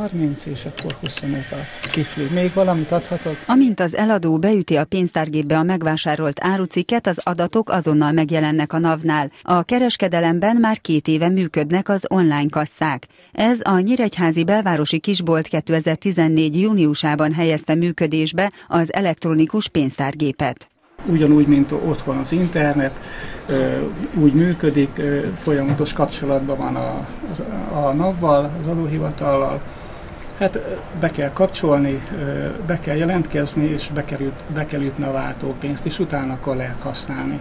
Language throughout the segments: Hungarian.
30, és akkor 25 a kifli. Még valamit adhatok? Amint az eladó beüti a pénztárgépbe a megvásárolt árucikket, az adatok azonnal megjelennek a NAV-nál. A kereskedelemben már két éve működnek az online kasszák. Ez a Nyíregyházi belvárosi kisbolt 2014. júniusában helyezte működésbe az elektronikus pénztárgépet ugyanúgy, mint otthon az internet, úgy működik, folyamatos kapcsolatban van a, a NAV-val, az adóhivatallal, Hát be kell kapcsolni, be kell jelentkezni, és bekerült, be kell ütni a váltópénzt, és utána akkor lehet használni.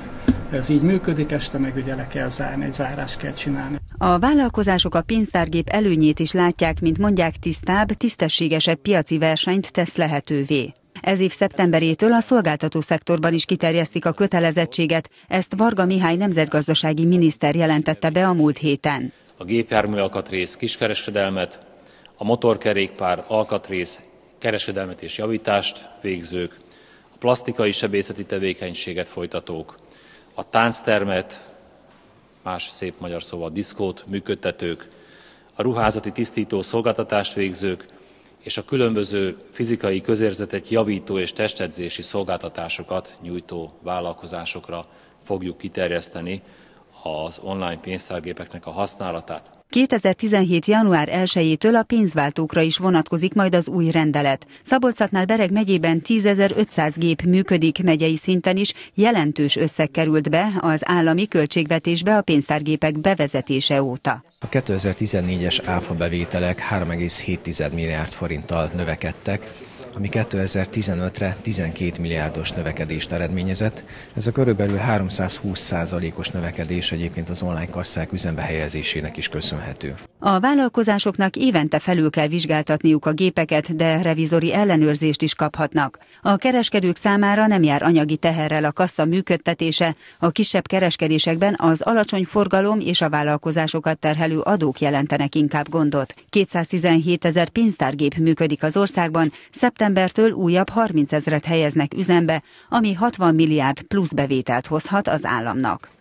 Ez így működik, este meg ugye le kell zárni, egy zárás kell csinálni. A vállalkozások a pénztárgép előnyét is látják, mint mondják tisztább, tisztességesebb piaci versenyt tesz lehetővé. Ez év szeptemberétől a szolgáltató szektorban is kiterjesztik a kötelezettséget, ezt Varga Mihály nemzetgazdasági miniszter jelentette be a múlt héten. A gépjármű alkatrész kiskereskedelmet, a motorkerékpár alkatrész kereskedelmet és javítást végzők, a plastikai sebészeti tevékenységet folytatók, a tánctermet, más szép magyar szóval diszkót működtetők, a ruházati tisztító szolgáltatást végzők, és a különböző fizikai közérzetet javító és testedzési szolgáltatásokat nyújtó vállalkozásokra fogjuk kiterjeszteni az online pénztárgépeknek a használatát. 2017. január 1-től a pénzváltókra is vonatkozik majd az új rendelet. Szabolcsatnál Bereg megyében 10.500 gép működik, megyei szinten is jelentős összeg került be az állami költségvetésbe a pénztárgépek bevezetése óta. A 2014-es áfa bevételek 3,7 milliárd forinttal növekedtek, ami 2015-re 12 milliárdos növekedést eredményezett. Ez a körülbelül 320 százalékos növekedés egyébként az online kasszák üzembe helyezésének is köszönhető. A vállalkozásoknak évente felül kell vizsgáltatniuk a gépeket, de revizori ellenőrzést is kaphatnak. A kereskedők számára nem jár anyagi teherrel a kassa működtetése, a kisebb kereskedésekben az alacsony forgalom és a vállalkozásokat terhelő adók jelentenek inkább gondot. 217 ezer pénztárgép működik az országban, szeptembertől újabb 30 ezret helyeznek üzembe, ami 60 milliárd plusz bevételt hozhat az államnak.